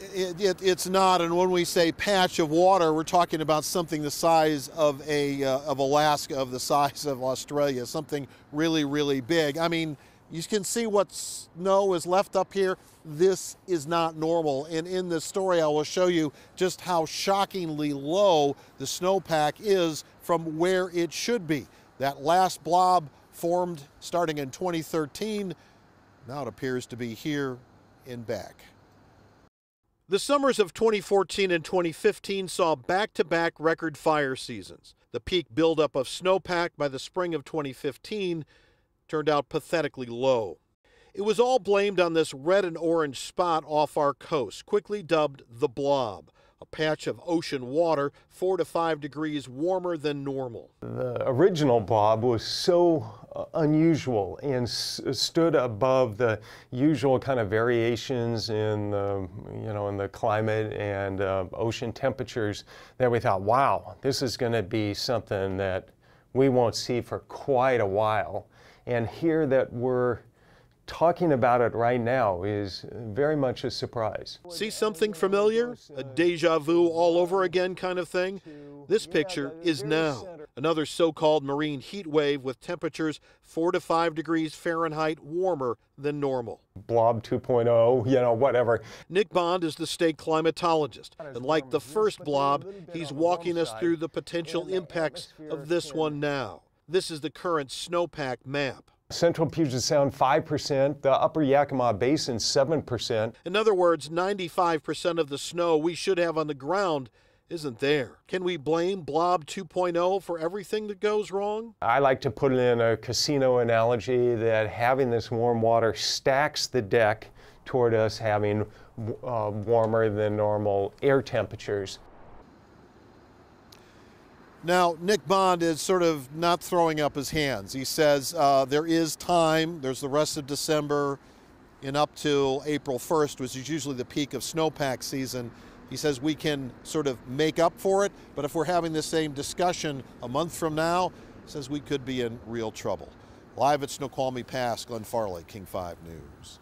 It, it, it's not, and when we say patch of water, we're talking about something the size of a uh, of Alaska, of the size of Australia, something really, really big. I mean, you can see what snow is left up here. This is not normal, and in this story, I will show you just how shockingly low the snowpack is from where it should be. That last blob formed starting in 2013. Now it appears to be here in back. The summers of 2014 and 2015 saw back to back record fire seasons. The peak buildup of snowpack by the spring of 2015 turned out pathetically low. It was all blamed on this red and orange spot off our coast, quickly dubbed the blob a patch of ocean water four to five degrees warmer than normal. The original blob was so uh, unusual and stood above the usual kind of variations in the, you know, in the climate and uh, ocean temperatures that we thought, wow, this is going to be something that we won't see for quite a while. And here that we're talking about it right now is very much a surprise. See something familiar? A deja vu all over again kind of thing? This picture is now. Another so called marine heat wave with temperatures 4 to 5 degrees Fahrenheit warmer than normal. Blob 2.0, you know, whatever. Nick Bond is the state climatologist, and like the first blob, he's walking us through the potential impacts of this one now. This is the current snowpack map. Central Puget Sound 5%, the upper Yakima Basin 7%. In other words, 95% of the snow we should have on the ground isn't there. Can we blame Blob 2.0 for everything that goes wrong? I like to put it in a casino analogy that having this warm water stacks the deck toward us having uh, warmer than normal air temperatures. Now, Nick Bond is sort of not throwing up his hands. He says uh, there is time, there's the rest of December and up till April 1st, which is usually the peak of snowpack season. He says we can sort of make up for it, but if we're having the same discussion a month from now, says we could be in real trouble. Live at Snoqualmie Pass, Glenn Farley, King 5 News.